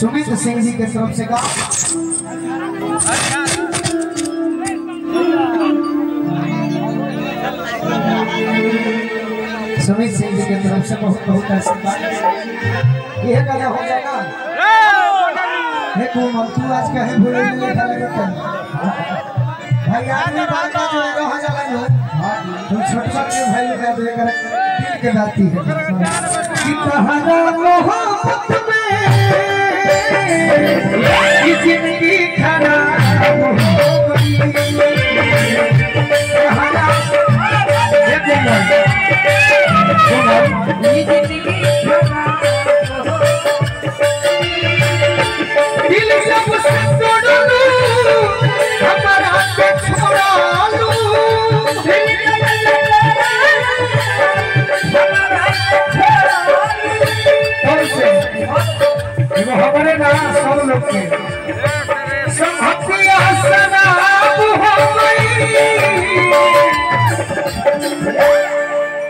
सुमित सिंह जी के तरफ़ से का सुमित सिंह जी की तरफ़ से बहुत बहुत आशीर्वाद यह हो जाएगा। तू आज कहे भूले नहीं भाई बात छोटवा के है। सब लोग के संहतिया शराब हो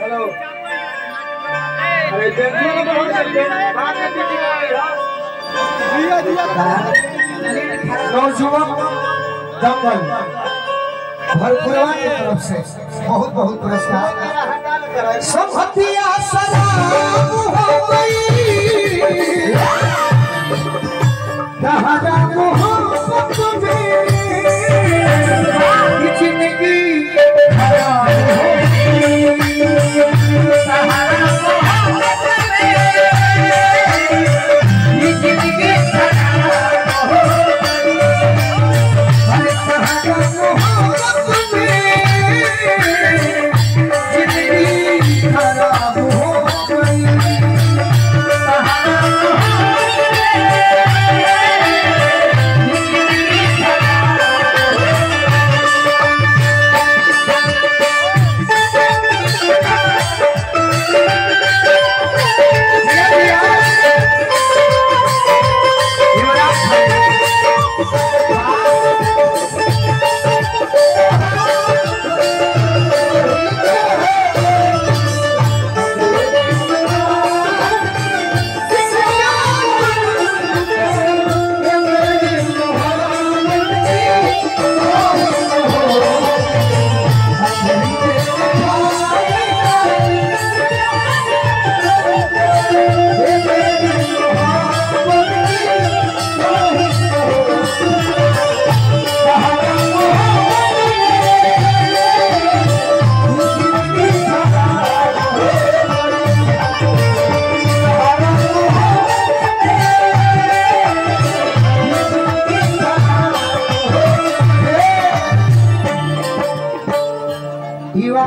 हेलो। अरे देखिए ना बहुत जल्दी बात दिया। दिया नौजुवक दंगल भरपुरवा की तरफ़ से। बहुत बहुत पुरस्कार।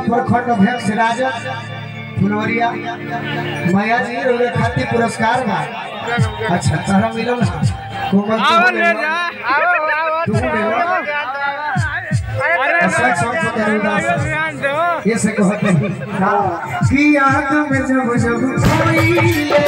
प्रखंड अध्यक्ष राजन फुलवरिया माया जी रोगे खातिर पुरस्कार बा अच्छा तहरा मिलल कोमल आओ ले जा आओ आओ तू सॉन्ग को करूँ दास ध्यान दो ये से कहते हैं हाँ। कि याद में जब जब खोई ले,